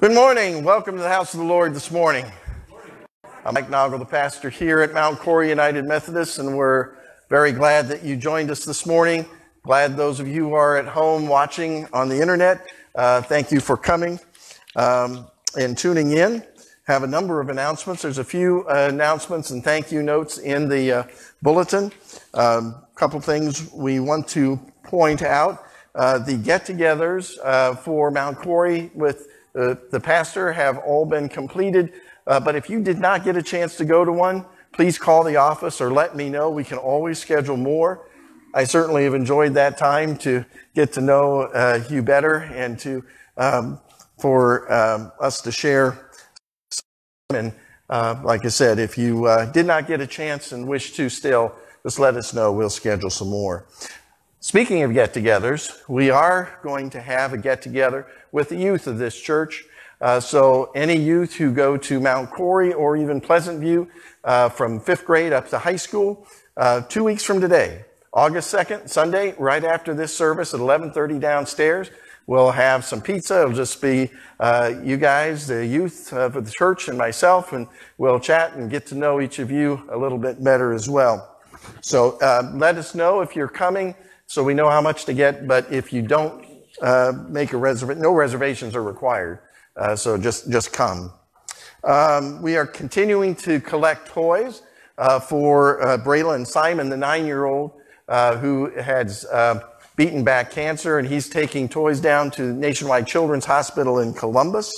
Good morning. Welcome to the house of the Lord this morning. I'm Mike Noggle, the pastor here at Mount Cory United Methodist, and we're very glad that you joined us this morning. Glad those of you who are at home watching on the internet, uh, thank you for coming um, and tuning in. Have a number of announcements. There's a few uh, announcements and thank you notes in the uh, bulletin. A um, couple things we want to point out. Uh, the get-togethers uh, for Mount Cory with uh, the pastor have all been completed. Uh, but if you did not get a chance to go to one, please call the office or let me know. We can always schedule more. I certainly have enjoyed that time to get to know uh, you better and to um, for um, us to share. And uh, like I said, if you uh, did not get a chance and wish to still, just let us know. We'll schedule some more. Speaking of get togethers, we are going to have a get together with the youth of this church. Uh, so, any youth who go to Mount Cory or even Pleasant View uh, from fifth grade up to high school, uh, two weeks from today, August 2nd, Sunday, right after this service at 11:30 downstairs, we'll have some pizza. It'll just be uh, you guys, the youth of the church, and myself, and we'll chat and get to know each of you a little bit better as well. So, uh, let us know if you're coming so we know how much to get. But if you don't uh, make a reservation, no reservations are required. Uh, so just just come. Um, we are continuing to collect toys uh, for uh, Braylon Simon, the nine-year-old uh, who has uh, beaten back cancer, and he's taking toys down to Nationwide Children's Hospital in Columbus.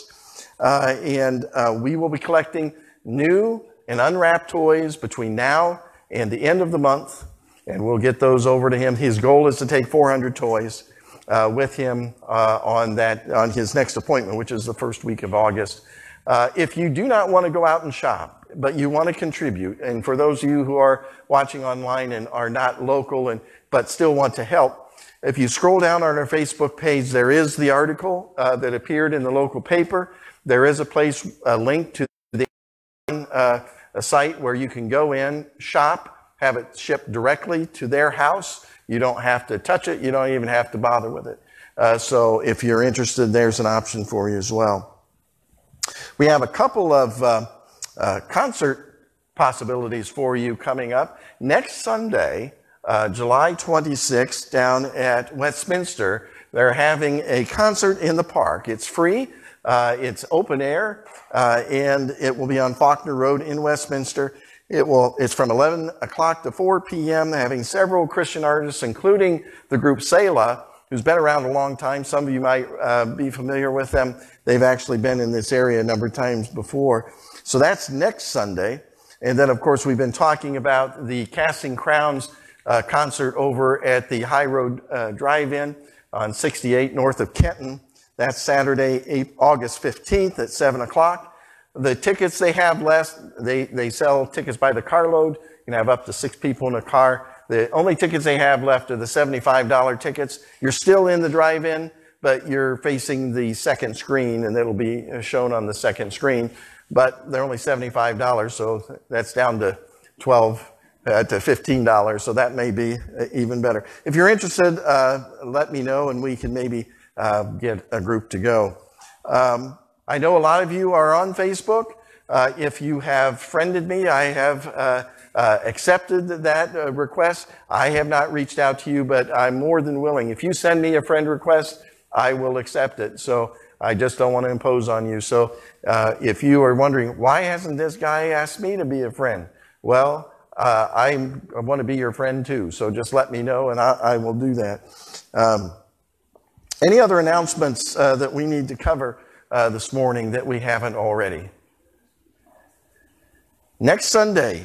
Uh, and we will be collecting new and unwrapped toys between now and the end of the month and we'll get those over to him. His goal is to take 400 toys uh, with him uh, on that on his next appointment, which is the first week of August. Uh, if you do not want to go out and shop, but you want to contribute, and for those of you who are watching online and are not local and but still want to help, if you scroll down on our Facebook page, there is the article uh, that appeared in the local paper. There is a place, a link to the uh, a site where you can go in, shop, have it shipped directly to their house. You don't have to touch it. You don't even have to bother with it. Uh, so if you're interested, there's an option for you as well. We have a couple of uh, uh, concert possibilities for you coming up. Next Sunday, uh, July 26th, down at Westminster, they're having a concert in the park. It's free. Uh, it's open air, uh, and it will be on Faulkner Road in Westminster. It will, it's from 11 o'clock to 4 p.m., having several Christian artists, including the group Selah, who's been around a long time. Some of you might uh, be familiar with them. They've actually been in this area a number of times before. So that's next Sunday. And then, of course, we've been talking about the Casting Crowns uh, concert over at the High Road uh, Drive-In on 68 north of Kenton. That's Saturday, August 15th at 7 o'clock. The tickets they have left, they, they sell tickets by the carload. You can have up to six people in a car. The only tickets they have left are the $75 tickets. You're still in the drive-in, but you're facing the second screen and it'll be shown on the second screen. But they're only $75, so that's down to 12 uh, to $15. So that may be uh, even better. If you're interested, uh, let me know and we can maybe uh, get a group to go. Um, I know a lot of you are on Facebook. Uh, if you have friended me, I have uh, uh, accepted that uh, request. I have not reached out to you, but I'm more than willing. If you send me a friend request, I will accept it. So I just don't want to impose on you. So uh, if you are wondering, why hasn't this guy asked me to be a friend? Well, uh, I want to be your friend too. So just let me know and I, I will do that. Um, any other announcements that we need to cover? Uh, this morning that we haven't already. Next Sunday,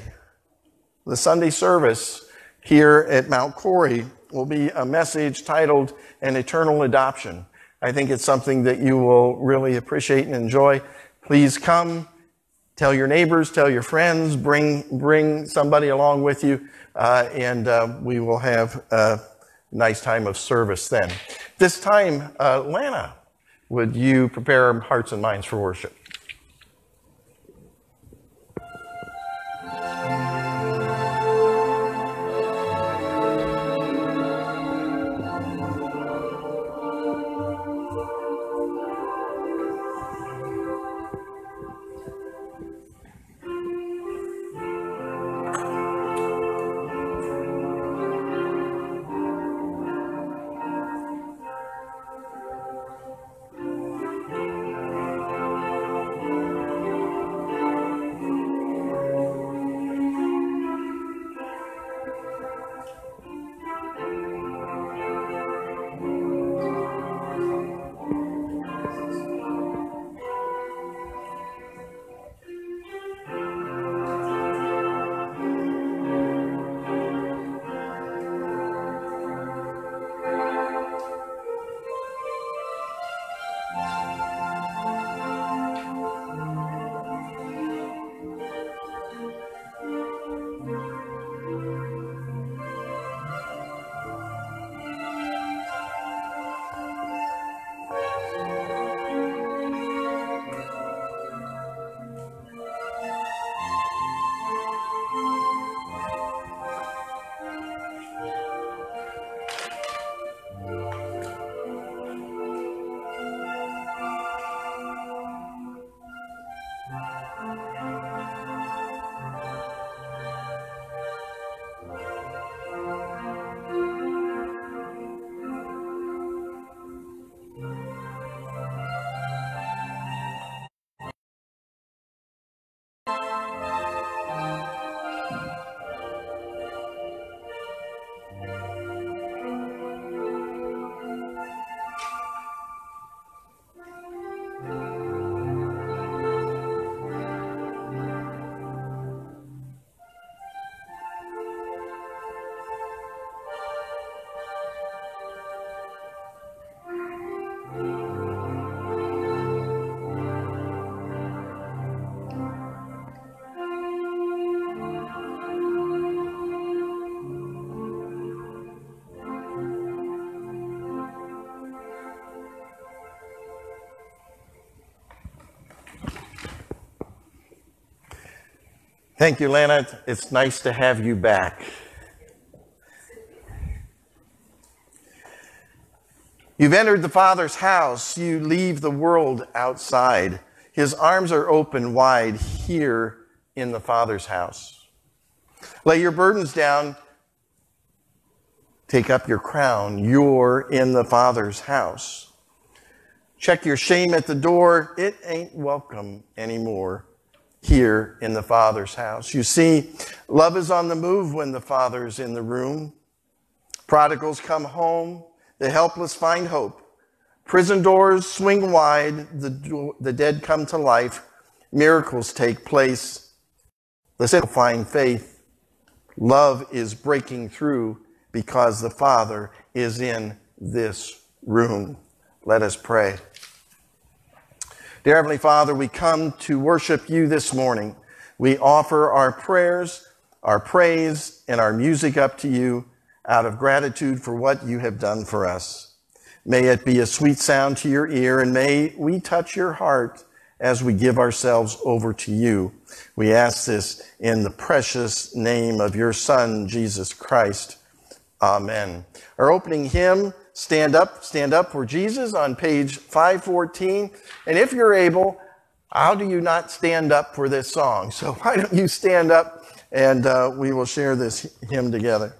the Sunday service here at Mount Cory will be a message titled An Eternal Adoption. I think it's something that you will really appreciate and enjoy. Please come, tell your neighbors, tell your friends, bring, bring somebody along with you, uh, and uh, we will have a nice time of service then. This time, uh, Lana would you prepare our hearts and minds for worship? Thank you, Lana. It's nice to have you back. You've entered the Father's house. You leave the world outside. His arms are open wide here in the Father's house. Lay your burdens down. Take up your crown. You're in the Father's house. Check your shame at the door. It ain't welcome anymore here in the Father's house. You see, love is on the move when the Father is in the room. Prodigals come home. The helpless find hope. Prison doors swing wide. The, the dead come to life. Miracles take place. The sick find faith. Love is breaking through because the Father is in this room. Let us pray. Dear Heavenly Father, we come to worship you this morning. We offer our prayers, our praise, and our music up to you out of gratitude for what you have done for us. May it be a sweet sound to your ear, and may we touch your heart as we give ourselves over to you. We ask this in the precious name of your Son, Jesus Christ. Amen. Our opening hymn, Stand Up, Stand Up for Jesus, on page 514. And if you're able, how do you not stand up for this song? So why don't you stand up and uh, we will share this hymn together.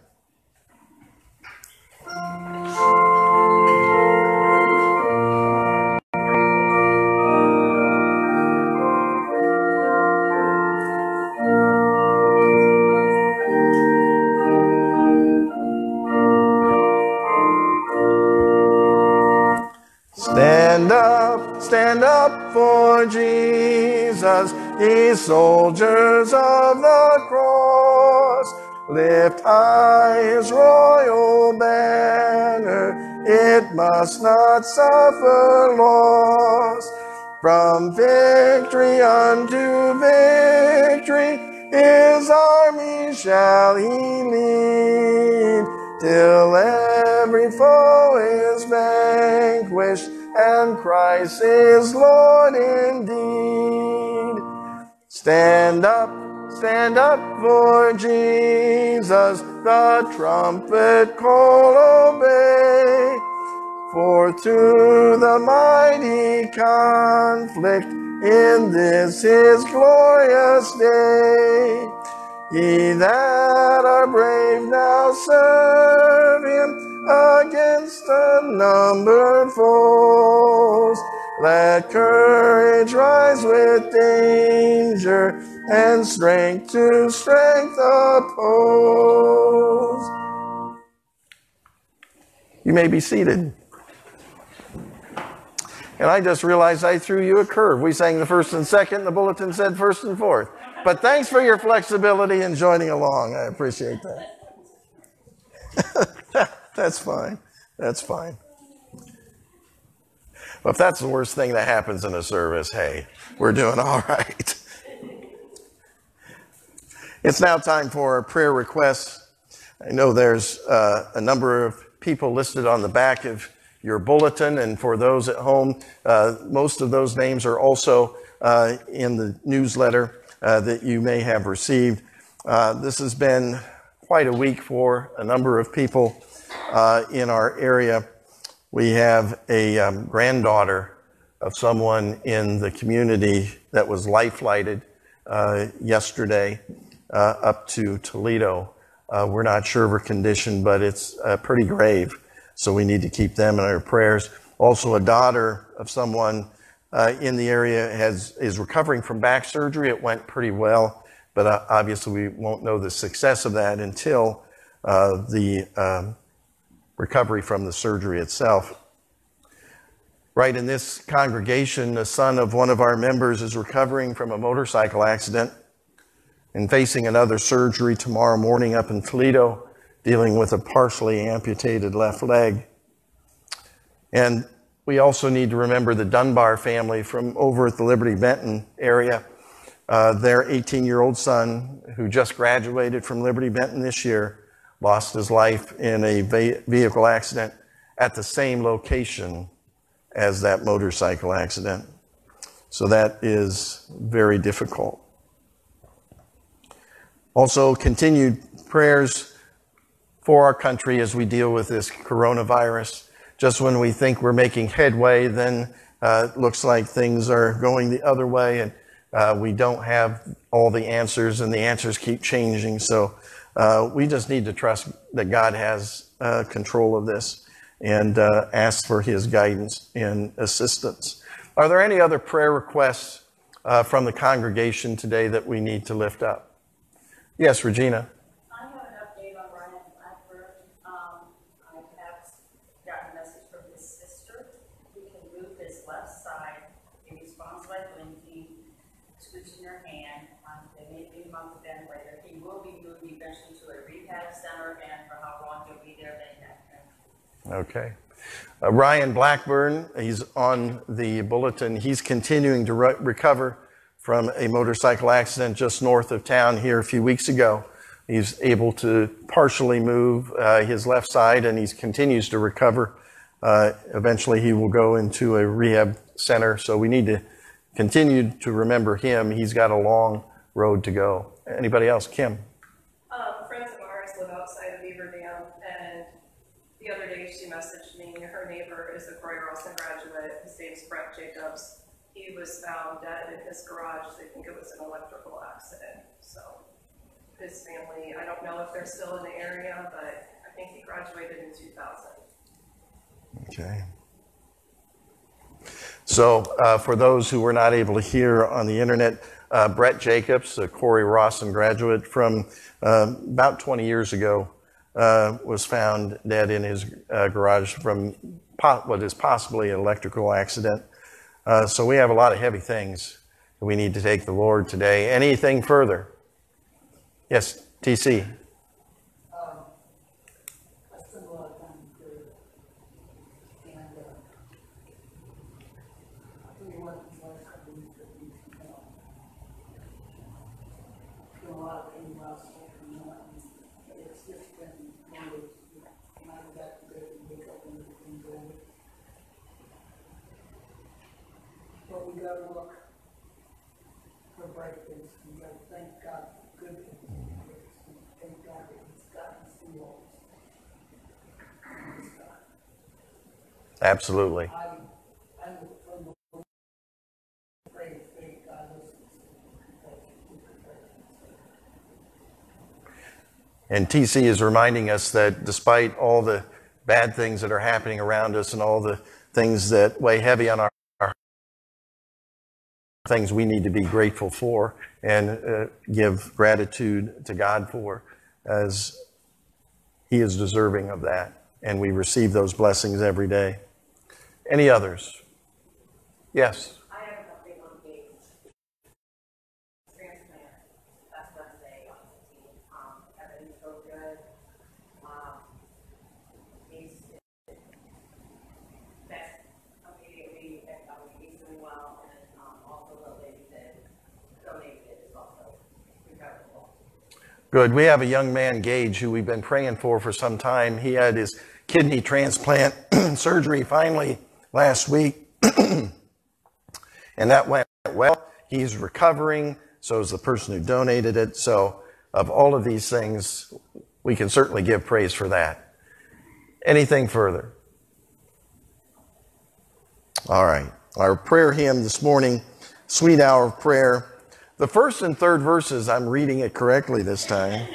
Up for Jesus, ye soldiers of the cross. Lift high his royal banner, it must not suffer loss. From victory unto victory, his army shall he lead, till every foe is vanquished, and Christ is Lord indeed. Stand up, stand up for Jesus, the trumpet call obey. For to the mighty conflict in this his glorious day, ye that are brave now serve him against unnumbered foes. Let courage rise with danger and strength to strength oppose. You may be seated. And I just realized I threw you a curve. We sang the first and second, the bulletin said first and fourth. But thanks for your flexibility and joining along. I appreciate that. that's fine. That's fine. But if that's the worst thing that happens in a service, hey, we're doing all right. It's now time for prayer requests. I know there's uh, a number of people listed on the back of your bulletin, and for those at home, uh, most of those names are also uh, in the newsletter uh, that you may have received. Uh, this has been quite a week for a number of people uh, in our area. We have a um, granddaughter of someone in the community that was life flighted uh, yesterday uh, up to Toledo. Uh, we're not sure of her condition, but it's uh, pretty grave. So we need to keep them in our prayers. Also, a daughter of someone uh, in the area has, is recovering from back surgery. It went pretty well, but obviously we won't know the success of that until the um, recovery from the surgery itself. Right in this congregation, the son of one of our members is recovering from a motorcycle accident and facing another surgery tomorrow morning up in Toledo, dealing with a partially amputated left leg. And we also need to remember the Dunbar family from over at the Liberty Benton area. Uh, their 18 year old son, who just graduated from Liberty Benton this year, lost his life in a vehicle accident at the same location as that motorcycle accident. So that is very difficult. Also, continued prayers for our country as we deal with this coronavirus. Just when we think we're making headway, then uh, looks like things are going the other way, and uh, we don't have all the answers, and the answers keep changing. So uh, we just need to trust that God has uh, control of this and uh, ask for His guidance and assistance. Are there any other prayer requests uh, from the congregation today that we need to lift up? Yes, Regina. I have an update on Ryan Blackburn. Um, I have gotten a message from his sister. He can move his left side. He responds like Lindsay, twitching her hand. Um, they may be a month ventilator. He will be moved eventually to a rehab center, and for how long he'll be there, they know. Okay. Uh, Ryan Blackburn, he's on the bulletin. He's continuing to re- recover from a motorcycle accident just north of town here a few weeks ago. He's able to partially move uh, his left side and he continues to recover. Uh, eventually, he will go into a rehab center. So we need to continue to remember him. He's got a long road to go. Anybody else? Kim? Um, friends of ours live outside of Beaver Dam, and the other day she messaged me, her neighbor is a Cory Rawson graduate, his name's Brett Jacobs. He was found dead in his garage, they think it was an electrical accident, so his family, I don't know if they're still in the area, but I think he graduated in two thousand. Okay. So, uh, for those who were not able to hear on the internet, uh, Brett Jacobs, a Cory Rawson graduate from uh, about 20 years ago, uh, was found dead in his uh, garage from what is possibly an electrical accident. Uh, so, we have a lot of heavy things that we need to take the Lord today. Anything further? Yes, TC. Um, I spend a lot of time in prayer. And, uh, I'll tell you what, these last couple of weeks have been, you know, been a lot of pain last week, and, uh, it's just been one of those, you know, when I go back to bed and wake up and everything's over. But we gotta look for bright things, we gotta thank God for good things. Thank God that He's gotten us through all this. Praise God. Absolutely. I, I look from the Lord, pray, faith, God listens. Thank you for praying. And TC is reminding us that despite all the bad things that are happening around us and all the things that weigh heavy on our, our things we need to be grateful for and uh, give gratitude to God for, as He is deserving of that. And we receive those blessings every day. Any others? Yes. I have an on Gates. Transplant, that's Wednesday on the fifteenth. Um, everything's so good. Um, he's, that's immediately, I mean, he's doing well, and, um, also the lady that donated is also recoverable. Good. We have a young man, Gage, who we've been praying for for some time. He had his kidney transplant surgery finally last week, and that went well. He's recovering. So is the person who donated it. So, of all of these things, we can certainly give praise for that. Anything further? All right. Our prayer hymn this morning, Sweet Hour of Prayer. The first and third verses, I'm reading it correctly this time.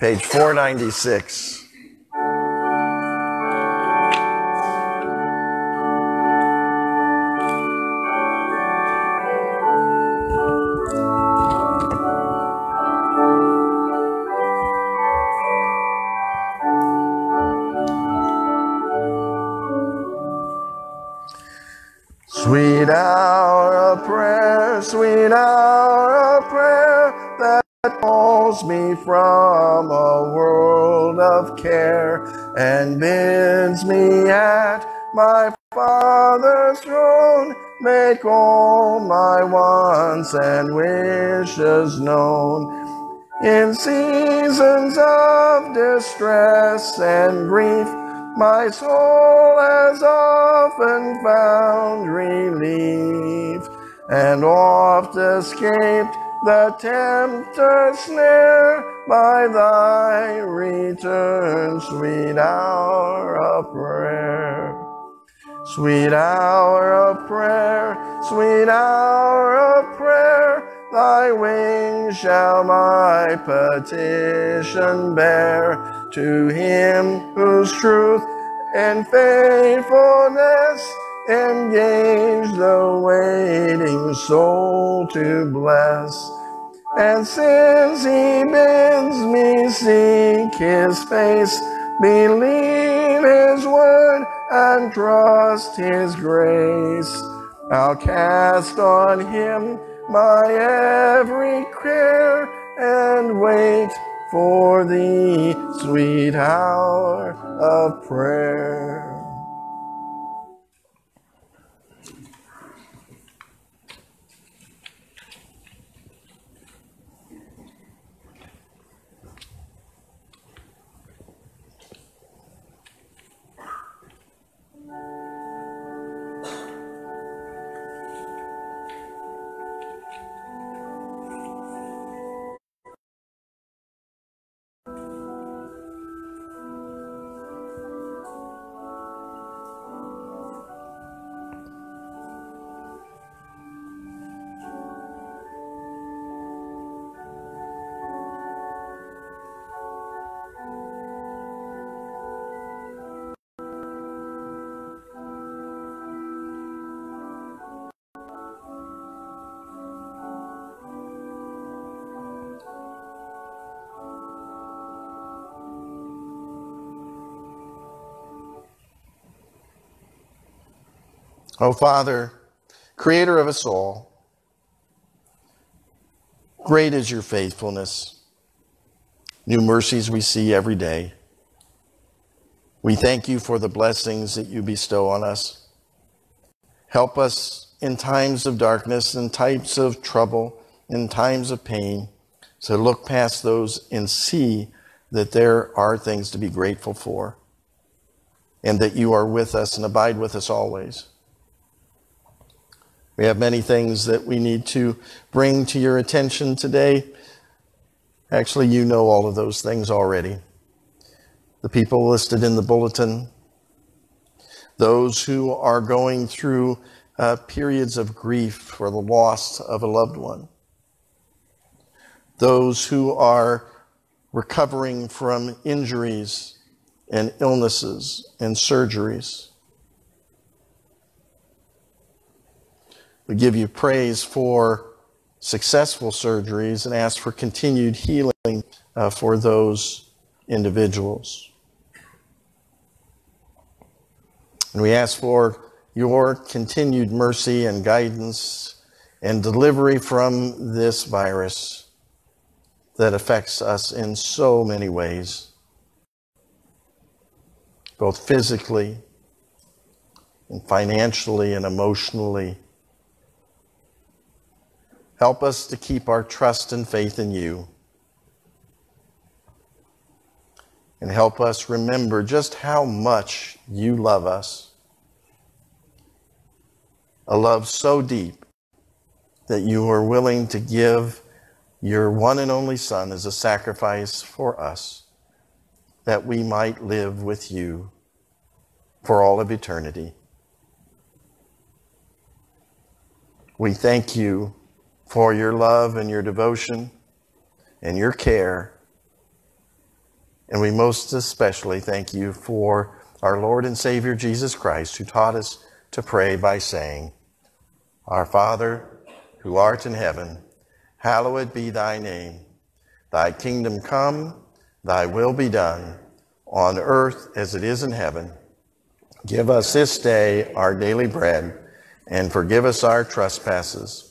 Page 496. And bids me at my Father's throne make all my wants and wishes known. In seasons of distress and grief, my soul has often found relief and oft escaped the tempter's snare by thy return, sweet hour of prayer. Sweet hour of prayer, sweet hour of prayer, thy wings shall my petition bear to him whose truth and faithfulness engage the waiting soul to bless. And since he bids me seek his face, believe his word and trust his grace, I'll cast on him my every care and wait for the sweet hour of prayer. O Father, creator of us all, great is your faithfulness. New mercies we see every day. We thank you for the blessings that you bestow on us. Help us in times of darkness, in times of trouble, in times of pain, to look past those and see that there are things to be grateful for, and that you are with us and abide with us always. We have many things that we need to bring to your attention today. Actually, you know all of those things already. The people listed in the bulletin, those who are going through uh, periods of grief for the loss of a loved one, those who are recovering from injuries and illnesses and surgeries We give you praise for successful surgeries and ask for continued healing uh, for those individuals. And we ask for your continued mercy and guidance and delivery from this virus that affects us in so many ways, both physically and financially and emotionally Help us to keep our trust and faith in you. And help us remember just how much you love us. A love so deep that you are willing to give your one and only Son as a sacrifice for us, that we might live with you for all of eternity. We thank you for your love and your devotion and your care. And we most especially thank you for our Lord and Savior Jesus Christ, who taught us to pray by saying, Our Father, who art in heaven, hallowed be thy name. Thy kingdom come, thy will be done, on earth as it is in heaven. Give us this day our daily bread, and forgive us our trespasses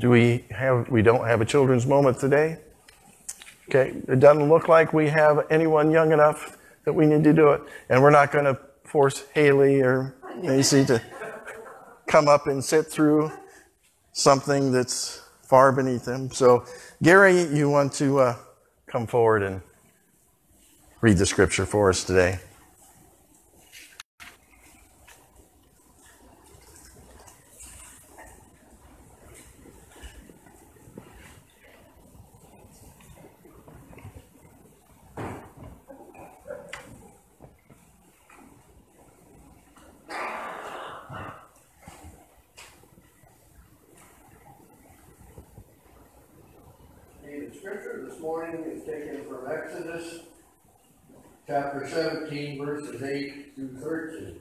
Do we have, we don't have a children's moment today? Okay, it doesn't look like we have anyone young enough that we need to do it. And we're not going to force Haley or Macy to come up and sit through something that's far beneath them. So, Gary, you want to uh, come forward and read the scripture for us today? The scripture this morning is taken from Exodus chapter seventeen, verses eight through thirteen.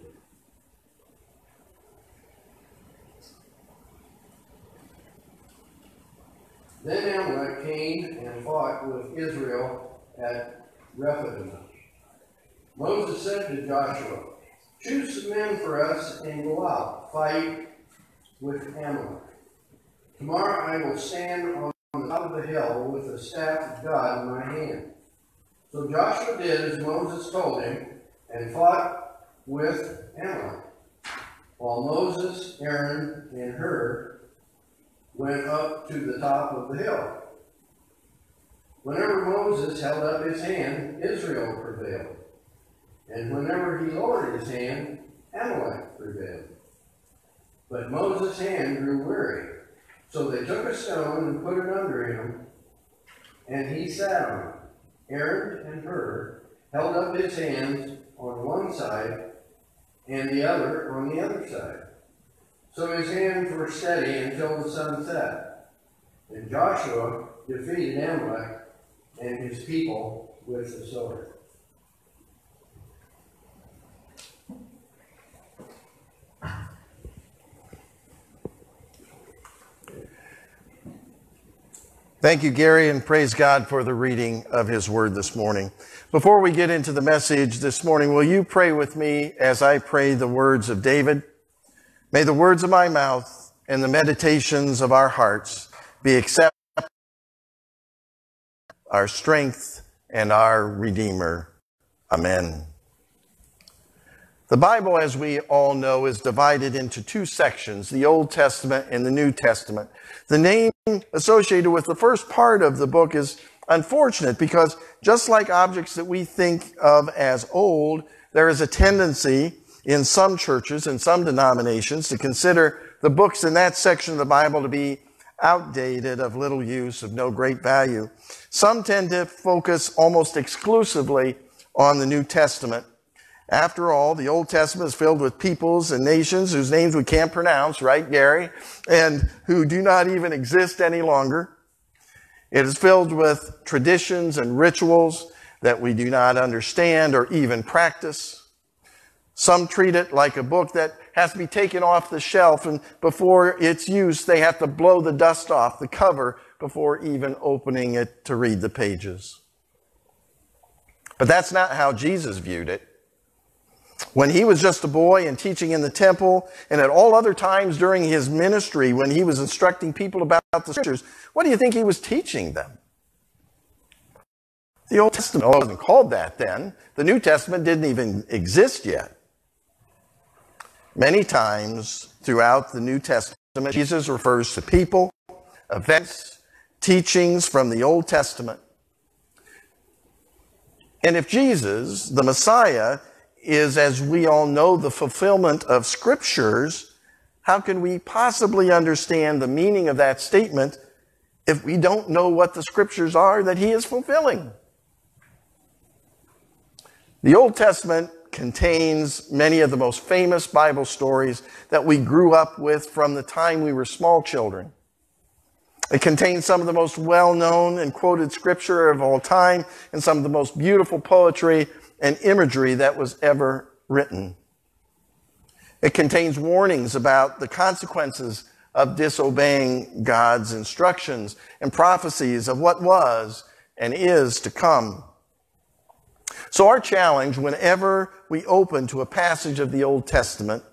Then Amalek came and fought with Israel at Rephidim. Moses said to Joshua, Choose some men for us and go out, fight with Amalek. Tomorrow I will stand on on the top of the hill with the staff of God in my hand. So Joshua did as Moses told him and fought with Amalek, while Moses, Aaron, and Hur went up to the top of the hill. Whenever Moses held up his hand, Israel prevailed. And whenever he lowered his hand, Amalek prevailed. But Moses' hand grew weary. So they took a stone and put it under him, and he sat on it. Aaron and Hur held up his hands on one side and the other on the other side. So his hands were steady until the sun set. And Joshua defeated Amalek and his people with the sword. Thank you, Gary, and praise God for the reading of His Word this morning. Before we get into the message this morning, will you pray with me as I pray the words of David? May the words of my mouth and the meditations of our hearts be accepted, our strength and our Redeemer. Amen. The Bible, as we all know, is divided into two sections, the Old Testament and the New Testament. The name associated with the first part of the book is unfortunate because just like objects that we think of as old, there is a tendency in some churches and some denominations to consider the books in that section of the Bible to be outdated, of little use, of no great value. Some tend to focus almost exclusively on the New Testament after all, the Old Testament is filled with peoples and nations whose names we can't pronounce, right, Gary? And who do not even exist any longer. It is filled with traditions and rituals that we do not understand or even practice. Some treat it like a book that has to be taken off the shelf, and before its use, they have to blow the dust off the cover before even opening it to read the pages. But that's not how Jesus viewed it. When he was just a boy and teaching in the temple, and at all other times during his ministry when he was instructing people about the scriptures, what do you think he was teaching them? The Old Testament wasn't called that then. The New Testament didn't even exist yet. Many times throughout the New Testament, Jesus refers to people, events, teachings from the Old Testament. And if Jesus, the Messiah, is, as we all know, the fulfillment of scriptures, how can we possibly understand the meaning of that statement if we don't know what the scriptures are that he is fulfilling? The Old Testament contains many of the most famous Bible stories that we grew up with from the time we were small children. It contains some of the most well known and quoted scripture of all time and some of the most beautiful poetry and imagery that was ever written. It contains warnings about the consequences of disobeying God's instructions and prophecies of what was and is to come. So our challenge whenever we open to a passage of the Old Testament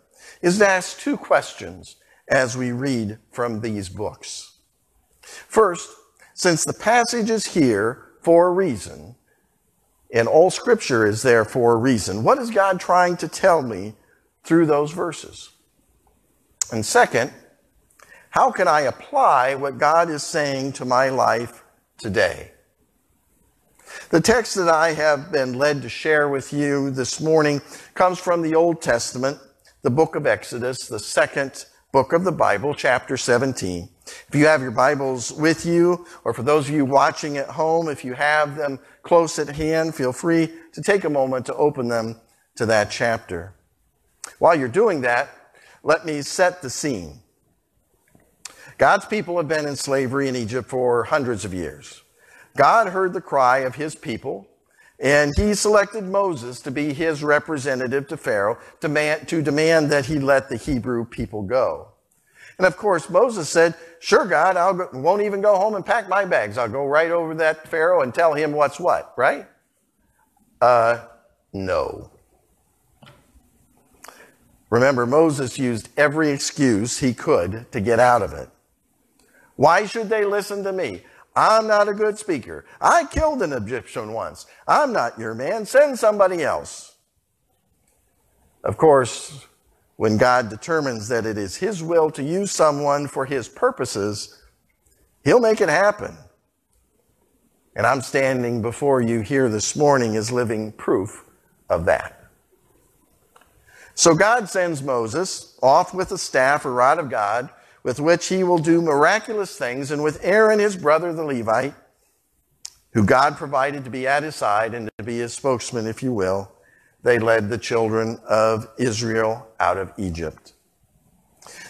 is to ask two questions as we read from these books. First, since the passage is here for a reason, and all scripture is there for a reason, what is God trying to tell me through those verses? And second, how can I apply what God is saying to my life today? The text that I have been led to share with you this morning comes from the Old Testament, the book of Exodus, the second book of the Bible, chapter 17. If you have your Bibles with you, or for those of you watching at home, if you have them close at hand, feel free to take a moment to open them to that chapter. While you're doing that, let me set the scene. God's people have been in slavery in Egypt for hundreds of years. God heard the cry of his people, and he selected Moses to be his representative to Pharaoh demand, to demand that he let the Hebrew people go. And of course, Moses said, Sure, God, I won't even go home and pack my bags. I'll go right over that Pharaoh and tell him what's what, right? Uh, no. Remember, Moses used every excuse he could to get out of it. Why should they listen to me? I'm not a good speaker. I killed an Egyptian once. I'm not your man. Send somebody else. Of course, when God determines that it is His will to use someone for His purposes, He'll make it happen. And I'm standing before you here this morning as living proof of that. So God sends Moses off with a staff, a rod of God, with which he will do miraculous things, and with Aaron, his brother, the Levite, who God provided to be at his side and to be his spokesman, if you will, they led the children of Israel out of Egypt.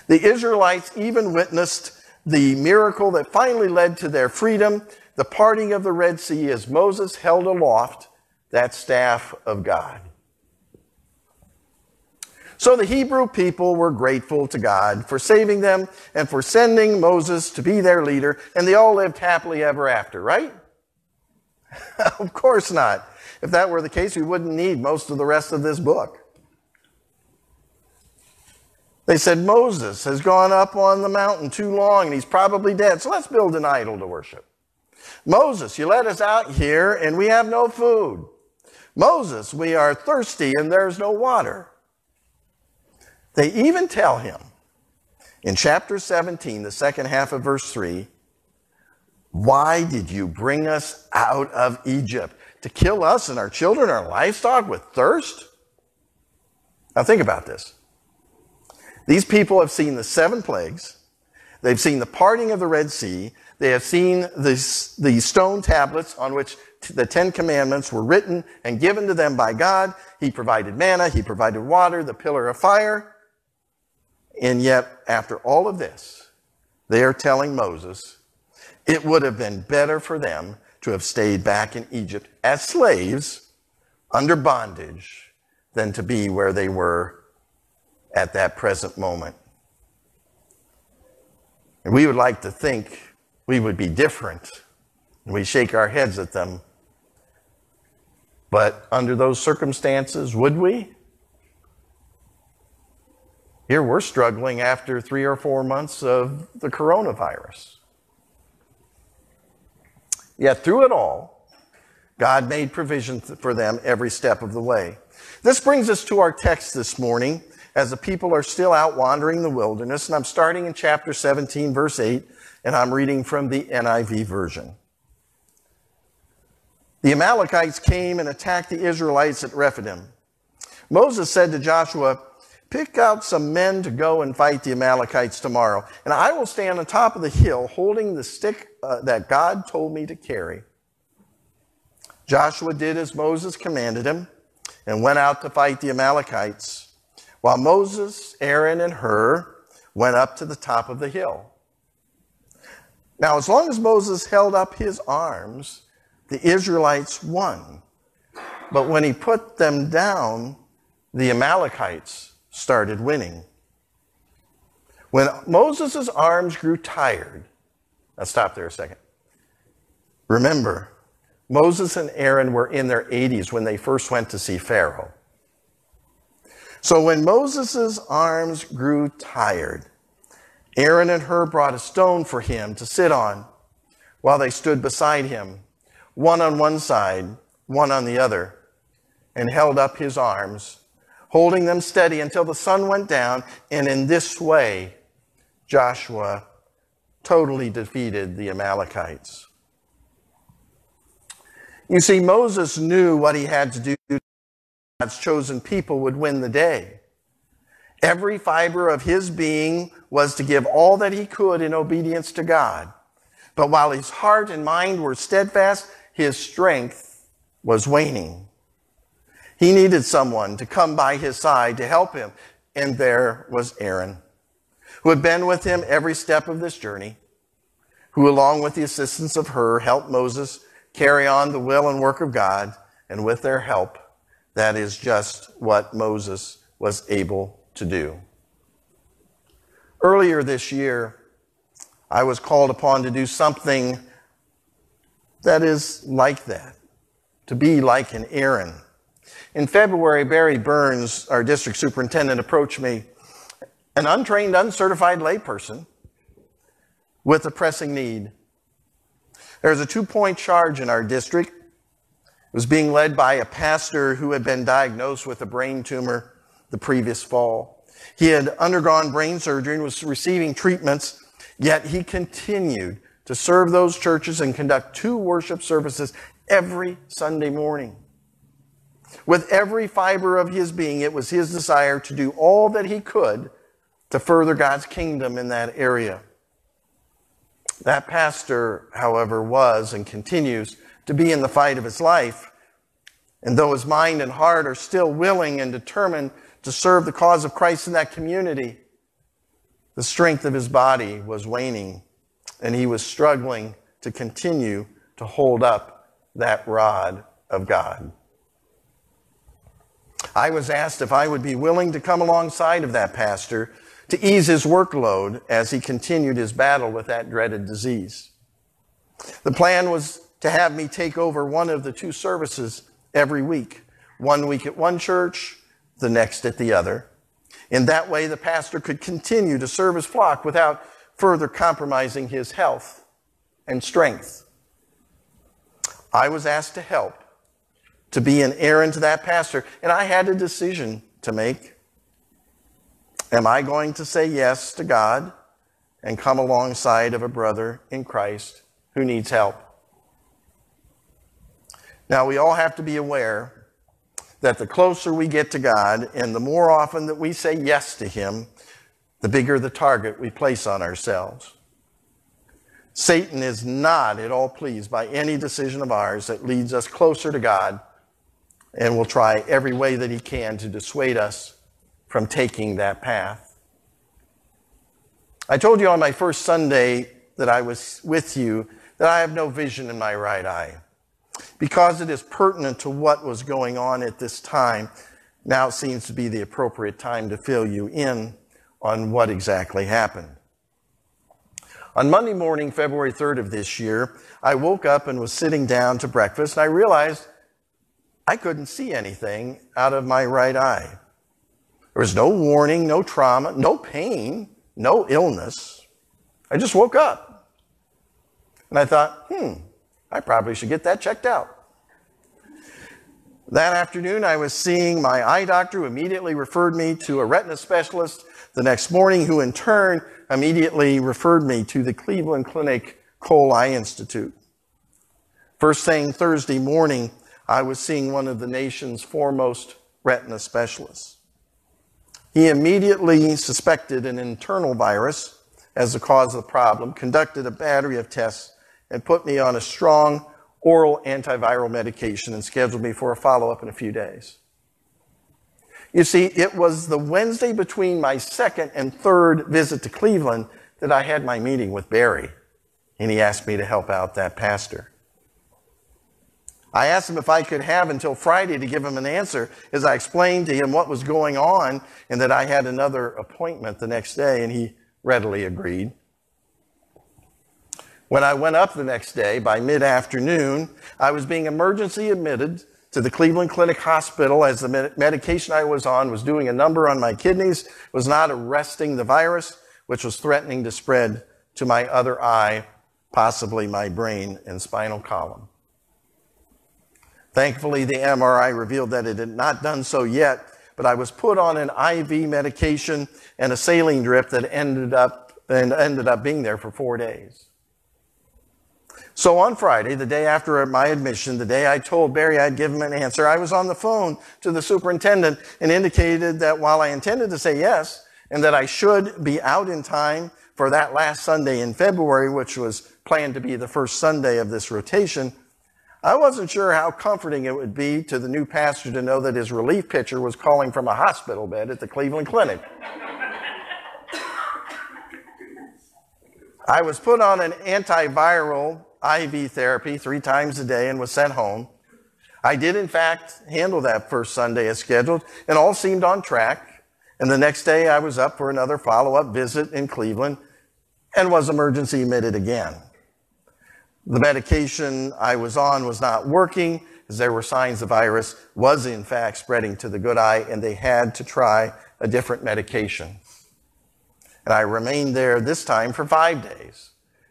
The Israelites even witnessed the miracle that finally led to their freedom, the parting of the Red Sea as Moses held aloft that staff of God. So the Hebrew people were grateful to God for saving them and for sending Moses to be their leader, and they all lived happily ever after, right? of course not. If that were the case, we wouldn't need most of the rest of this book. They said, Moses has gone up on the mountain too long and he's probably dead, so let's build an idol to worship. Moses, you let us out here and we have no food. Moses, we are thirsty and there's no water. They even tell him in chapter 17, the second half of verse 3, why did you bring us out of Egypt? To kill us and our children, our livestock with thirst? Now think about this. These people have seen the seven plagues. They've seen the parting of the Red Sea. They have seen the, the stone tablets on which the Ten Commandments were written and given to them by God. He provided manna. He provided water, the pillar of fire. And yet, after all of this, they are telling Moses it would have been better for them to have stayed back in Egypt as slaves under bondage than to be where they were at that present moment. And we would like to think we would be different. We shake our heads at them. But under those circumstances, would we? Here we're struggling after three or four months of the coronavirus. Yet through it all, God made provision for them every step of the way. This brings us to our text this morning as the people are still out wandering the wilderness. And I'm starting in chapter 17, verse 8, and I'm reading from the NIV version. The Amalekites came and attacked the Israelites at Rephidim. Moses said to Joshua, Pick out some men to go and fight the Amalekites tomorrow, and I will stand on top of the hill holding the stick uh, that God told me to carry. Joshua did as Moses commanded him and went out to fight the Amalekites, while Moses, Aaron, and Hur went up to the top of the hill. Now, as long as Moses held up his arms, the Israelites won. But when he put them down, the Amalekites started winning. When Moses' arms grew tired, let's stop there a second. Remember, Moses and Aaron were in their 80s when they first went to see Pharaoh. So when Moses' arms grew tired, Aaron and Hur brought a stone for him to sit on while they stood beside him, one on one side, one on the other, and held up his arms, holding them steady until the sun went down. And in this way, Joshua totally defeated the Amalekites. You see, Moses knew what he had to do. God's chosen people would win the day. Every fiber of his being was to give all that he could in obedience to God. But while his heart and mind were steadfast, his strength was waning. He needed someone to come by his side to help him. And there was Aaron, who had been with him every step of this journey, who, along with the assistance of Hur, helped Moses carry on the will and work of God. And with their help, that is just what Moses was able to do. Earlier this year, I was called upon to do something that is like that, to be like an Aaron. In February, Barry Burns, our district superintendent, approached me, an untrained, uncertified layperson with a pressing need. There was a two point charge in our district. It was being led by a pastor who had been diagnosed with a brain tumor the previous fall. He had undergone brain surgery and was receiving treatments, yet he continued to serve those churches and conduct two worship services every Sunday morning. With every fiber of his being, it was his desire to do all that he could to further God's kingdom in that area. That pastor, however, was and continues to be in the fight of his life. And though his mind and heart are still willing and determined to serve the cause of Christ in that community, the strength of his body was waning, and he was struggling to continue to hold up that rod of God. I was asked if I would be willing to come alongside of that pastor to ease his workload as he continued his battle with that dreaded disease. The plan was to have me take over one of the two services every week, one week at one church, the next at the other. In that way, the pastor could continue to serve his flock without further compromising his health and strength. I was asked to help, to be an Aaron to that pastor, and I had a decision to make. Am I going to say yes to God and come alongside of a brother in Christ who needs help? Now, we all have to be aware that the closer we get to God and the more often that we say yes to Him, the bigger the target we place on ourselves. Satan is not at all pleased by any decision of ours that leads us closer to God and will try every way that he can to dissuade us from taking that path. I told you on my first Sunday that I was with you that I have no vision in my right eye because it is pertinent to what was going on at this time, now seems to be the appropriate time to fill you in on what exactly happened. On Monday morning, February 3rd of this year, I woke up and was sitting down to breakfast, and I realized I couldn't see anything out of my right eye. There was no warning, no trauma, no pain, no illness. I just woke up. And I thought, hmm, I probably should get that checked out. That afternoon, I was seeing my eye doctor who immediately referred me to a retina specialist the next morning, who in turn immediately referred me to the Cleveland Clinic Cole Eye Institute. First thing Thursday morning, I was seeing one of the nation's foremost retina specialists. He immediately suspected an internal virus as the cause of the problem, conducted a battery of tests, and put me on a strong oral antiviral medication and scheduled me for a follow up in a few days. You see, it was the Wednesday between my second and third visit to Cleveland that I had my meeting with Barry, and he asked me to help out that pastor. I asked him if I could have until Friday to give him an answer as I explained to him what was going on and that I had another appointment the next day, and he readily agreed. When I went up the next day, by mid afternoon, I was being emergency admitted to the Cleveland Clinic Hospital as the medication I was on was doing a number on my kidneys, was not arresting the virus, which was threatening to spread to my other eye, possibly my brain and spinal column. Thankfully, the MRI revealed that it had not done so yet, but I was put on an IV medication and a saline drip that ended up and ended up being there for four days. So on Friday, the day after my admission, the day I told Barry I'd give him an answer, I was on the phone to the superintendent and indicated that while I intended to say yes and that I should be out in time for that last Sunday in February, which was planned to be the first Sunday of this rotation, I wasn't sure how comforting it would be to the new pastor to know that his relief pitcher was calling from a hospital bed at the Cleveland Clinic. I was put on an antiviral IV therapy three times a day and was sent home. I did, in fact, handle that first Sunday as scheduled, and all seemed on track. And the next day, I was up for another follow up visit in Cleveland and was emergency admitted again. The medication I was on was not working, as there were signs the virus was, in fact, spreading to the good eye, and they had to try a different medication. And I remained there this time for five days,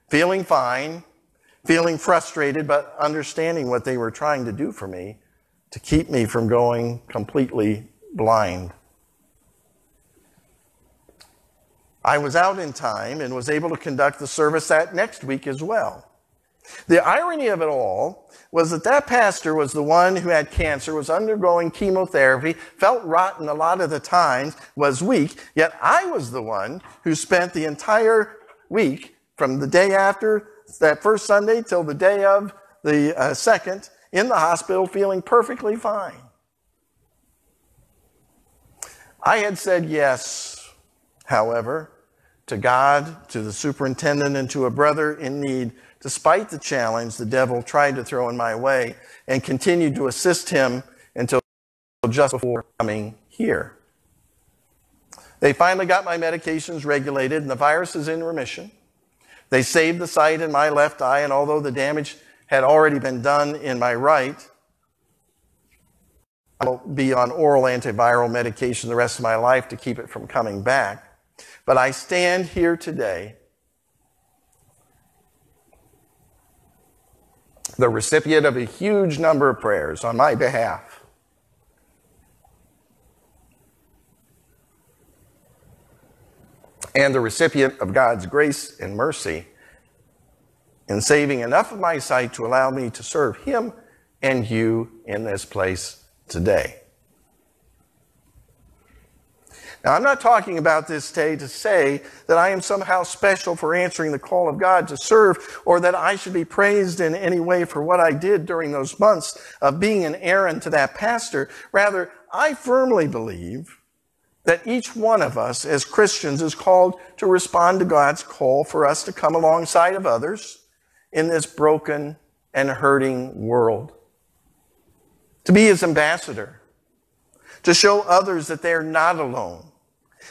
feeling fine, feeling frustrated, but understanding what they were trying to do for me to keep me from going completely blind. I was out in time and was able to conduct the service that next week as well. The irony of it all was that that pastor was the one who had cancer, was undergoing chemotherapy, felt rotten a lot of the times, was weak, yet I was the one who spent the entire week from the day after that first Sunday till the day of the uh, second in the hospital feeling perfectly fine. I had said yes, however, to God, to the superintendent, and to a brother in need, despite the challenge the devil tried to throw in my way, and continued to assist him until just before coming here. They finally got my medications regulated, and the virus is in remission. They saved the sight in my left eye, and although the damage had already been done in my right, I'll be on oral antiviral medication the rest of my life to keep it from coming back. But I stand here today, the recipient of a huge number of prayers on my behalf. And the recipient of God's grace and mercy in saving enough of my sight to allow me to serve Him and you in this place today. Now, I'm not talking about this today to say that I am somehow special for answering the call of God to serve or that I should be praised in any way for what I did during those months of being an Aaron to that pastor. Rather, I firmly believe that each one of us as Christians is called to respond to God's call for us to come alongside of others in this broken and hurting world. To be his ambassador, to show others that they're not alone,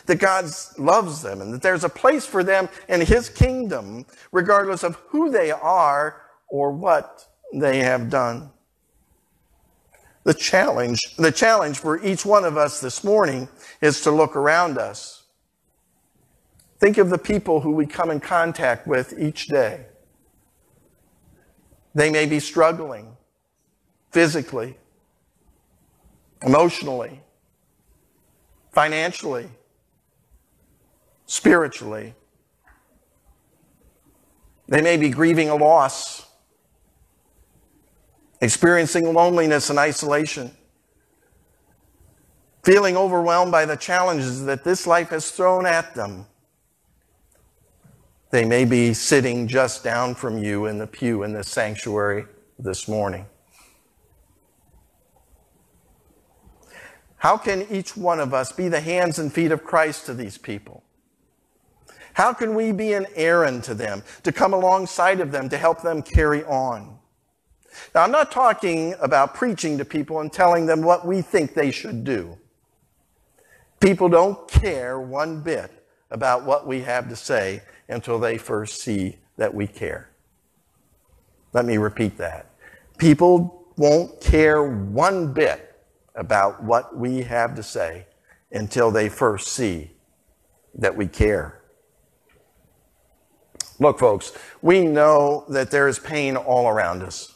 that God loves them and that there's a place for them in His kingdom, regardless of who they are or what they have done. The challenge, the challenge for each one of us this morning is to look around us. Think of the people who we come in contact with each day. They may be struggling physically, emotionally, financially, spiritually. They may be grieving a loss, experiencing loneliness and isolation, feeling overwhelmed by the challenges that this life has thrown at them. They may be sitting just down from you in the pew in this sanctuary this morning. How can each one of us be the hands and feet of Christ to these people? How can we be an Aaron to them, to come alongside of them, to help them carry on? Now, I'm not talking about preaching to people and telling them what we think they should do. People don't care one bit about what we have to say until they first see that we care. Let me repeat that. People won't care one bit about what we have to say until they first see that we care. Look, folks, we know that there is pain all around us.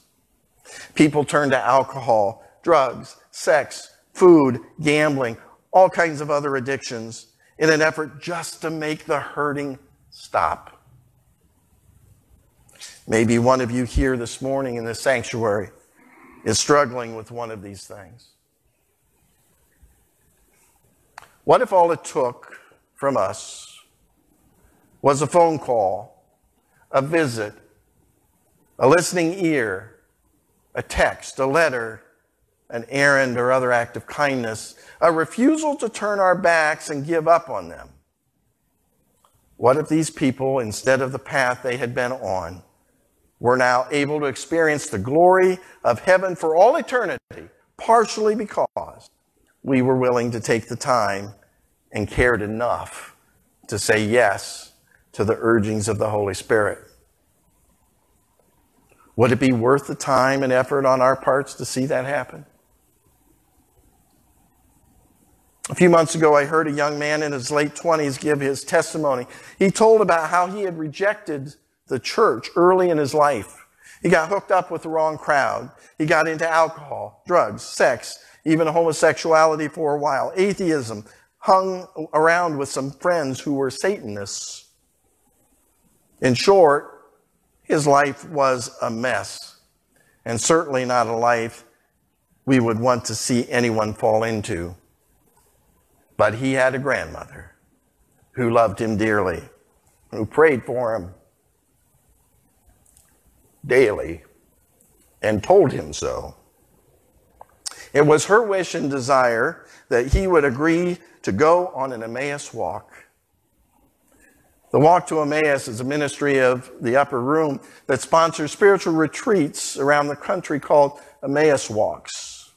People turn to alcohol, drugs, sex, food, gambling, all kinds of other addictions in an effort just to make the hurting stop. Maybe one of you here this morning in the sanctuary is struggling with one of these things. What if all it took from us was a phone call, a visit, a listening ear, a text, a letter, an errand or other act of kindness, a refusal to turn our backs and give up on them? What if these people, instead of the path they had been on, were now able to experience the glory of heaven for all eternity, partially because we were willing to take the time and cared enough to say yes to the urgings of the Holy Spirit. Would it be worth the time and effort on our parts to see that happen? A few months ago, I heard a young man in his late 20s give his testimony. He told about how he had rejected the church early in his life. He got hooked up with the wrong crowd. He got into alcohol, drugs, sex, even homosexuality for a while, atheism, hung around with some friends who were Satanists. In short, his life was a mess, and certainly not a life we would want to see anyone fall into. But he had a grandmother who loved him dearly, who prayed for him daily and told him so. It was her wish and desire that he would agree to go on an Emmaus walk. The Walk to Emmaus is a ministry of the upper room that sponsors spiritual retreats around the country called Emmaus Walks.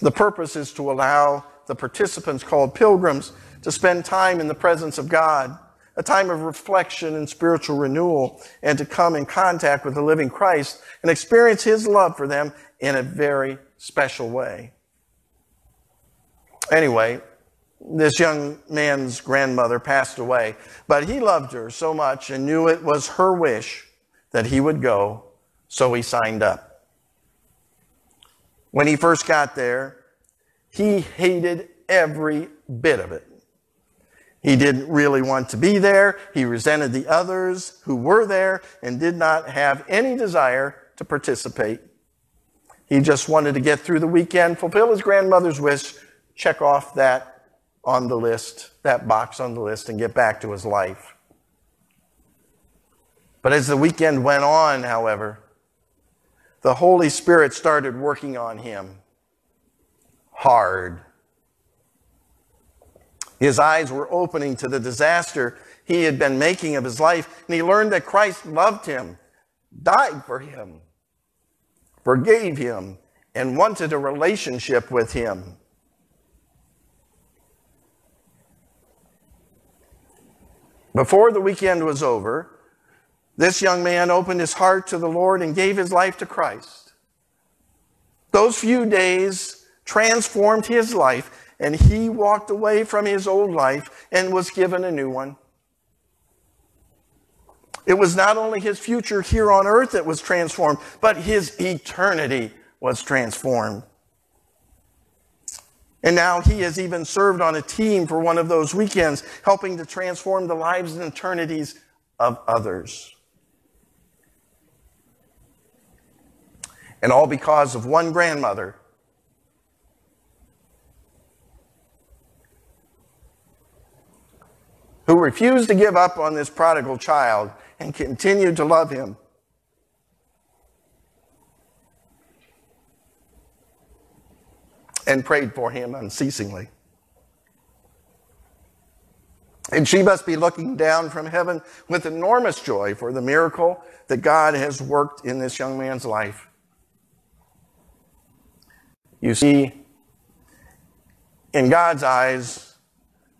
The purpose is to allow the participants called pilgrims to spend time in the presence of God, a time of reflection and spiritual renewal, and to come in contact with the living Christ and experience his love for them in a very special way. Anyway, this young man's grandmother passed away, but he loved her so much and knew it was her wish that he would go, so he signed up. When he first got there, he hated every bit of it. He didn't really want to be there. He resented the others who were there and did not have any desire to participate. He just wanted to get through the weekend, fulfill his grandmother's wish, check off that on the list, that box on the list, and get back to his life. But as the weekend went on, however, the Holy Spirit started working on him hard. His eyes were opening to the disaster he had been making of his life, and he learned that Christ loved him, died for him, forgave him, and wanted a relationship with him. Before the weekend was over, this young man opened his heart to the Lord and gave his life to Christ. Those few days transformed his life, and he walked away from his old life and was given a new one. It was not only his future here on earth that was transformed, but his eternity was transformed. And now he has even served on a team for one of those weekends, helping to transform the lives and eternities of others. And all because of one grandmother who refused to give up on this prodigal child and continued to love him. And prayed for him unceasingly. And she must be looking down from heaven with enormous joy for the miracle that God has worked in this young man's life. You see, in God's eyes,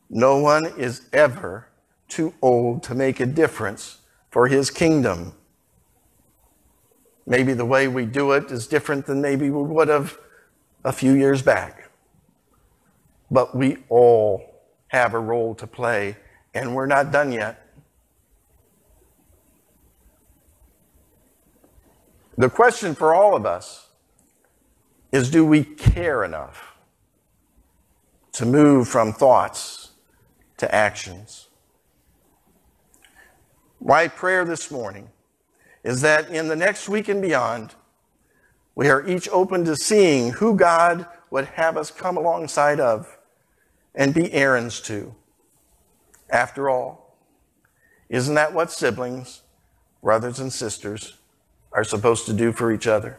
no one is ever too old to make a difference for his kingdom. Maybe the way we do it is different than maybe we would have a few years back. But we all have a role to play, and we're not done yet. The question for all of us is do we care enough to move from thoughts to actions? My prayer this morning is that in the next week and beyond, we are each open to seeing who God would have us come alongside of and be Aarons to. After all, isn't that what siblings, brothers, and sisters are supposed to do for each other?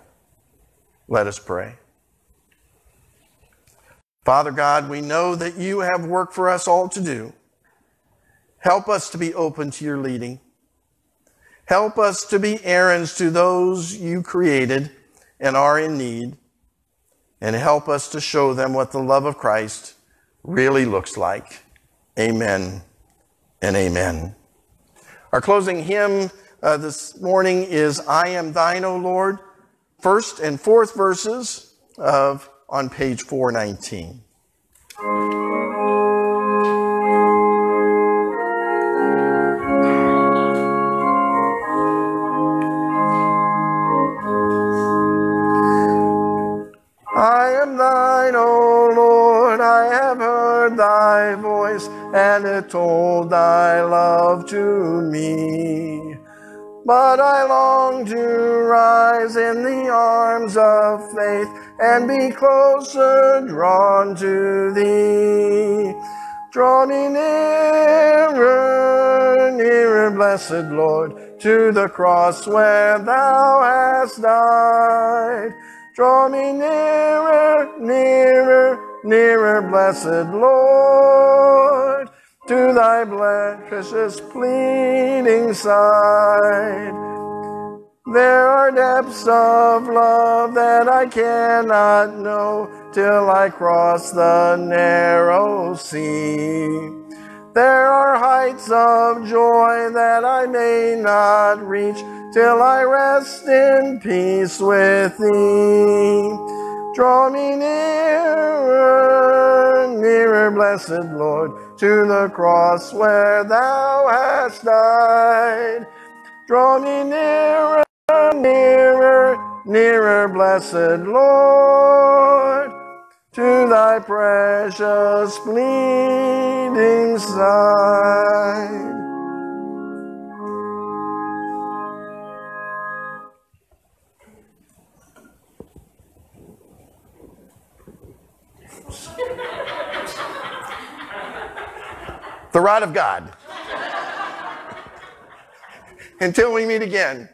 Let us pray. Father God, we know that you have work for us all to do. Help us to be open to your leading. Help us to be Aarons to those you created and are in need. And help us to show them what the love of Christ really looks like. Amen and amen. Our closing hymn uh, this morning is I Am Thine, O Lord, first and fourth verses of on page 419. And it told thy love to me. But I long to rise in the arms of faith and be closer drawn to thee. Draw me nearer, nearer, blessed Lord, to the cross where thou hast died. Draw me nearer, nearer, nearer, blessed Lord, to thy precious pleading side. There are depths of love that I cannot know till I cross the narrow sea. There are heights of joy that I may not reach till I rest in peace with thee. Draw me nearer, nearer, blessed Lord, to the cross where thou hast died. Draw me nearer, nearer, nearer, blessed Lord, to thy precious bleeding side. The rod of God. Until we meet again,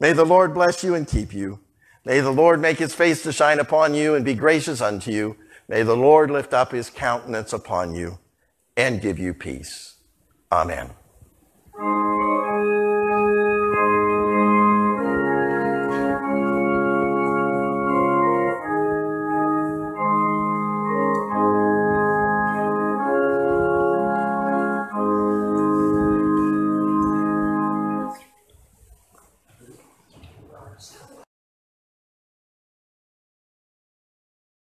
may the Lord bless you and keep you. May the Lord make his face to shine upon you and be gracious unto you. May the Lord lift up his countenance upon you and give you peace. Amen.